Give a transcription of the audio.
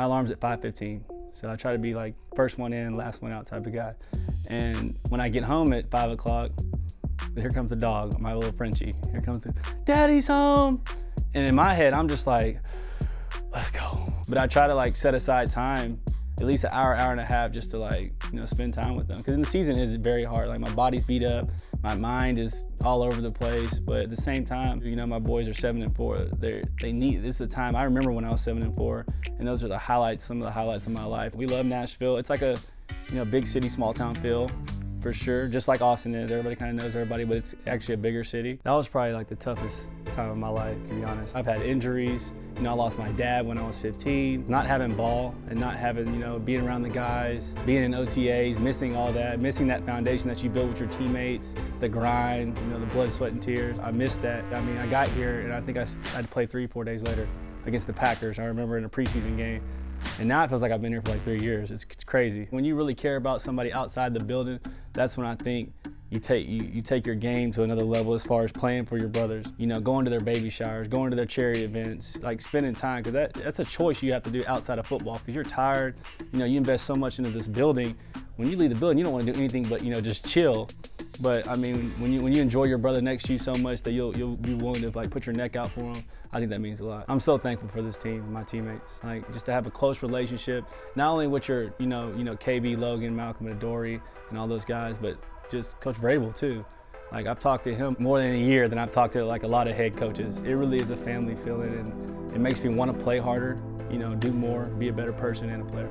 My alarm's at 5:15, so I try to be like first one in, last one out type of guy. And when I get home at five o'clock, here comes the dog, my little Frenchie. Here comes the, Daddy's home. And in my head, I'm just like, let's go. But I try to like set aside time, at least an hour, hour and a half, just to like, you know, spend time with them. Because in the season is very hard. Like my body's beat up, my mind is all over the place. But at the same time, you know, my boys are seven and four. They're they need this is the time. I remember when I was seven and four, and those are the highlights, some of the highlights of my life. We love Nashville. It's like a, you know, big city, small town feel for sure. Just like Austin is, everybody kind of knows everybody, but it's actually a bigger city. That was probably like the toughest time of my life, to be honest. I've had injuries. You know, I lost my dad when I was 15. Not having ball and not having, you know, being around the guys, being in OTAs, missing all that, missing that foundation that you built with your teammates, the grind, you know, the blood, sweat, and tears. I missed that. I mean, I got here and I think I had to play three, four days later against the Packers. I remember in a preseason game. And now it feels like I've been here for like three years. It's, it's, crazy. When you really care about somebody outside the building, that's when I think you take you, you take your game to another level as far as playing for your brothers. You know, going to their baby showers, going to their charity events, like spending time because that, that's a choice you have to do outside of football because you're tired. You know, you invest so much into this building. When you leave the building, you don't want to do anything but you know just chill. But I mean, when you when you enjoy your brother next to you so much that you'll you'll be willing to like put your neck out for him, I think that means a lot. I'm so thankful for this team, my teammates. Like just to have a close relationship, not only with your you know you know KB, Logan, Malcolm, and Adoree, and all those guys, but just Coach Vrabel too. Like I've talked to him more than a year than I've talked to like a lot of head coaches. It really is a family feeling, and it makes me want to play harder, you know, do more, be a better person and a player.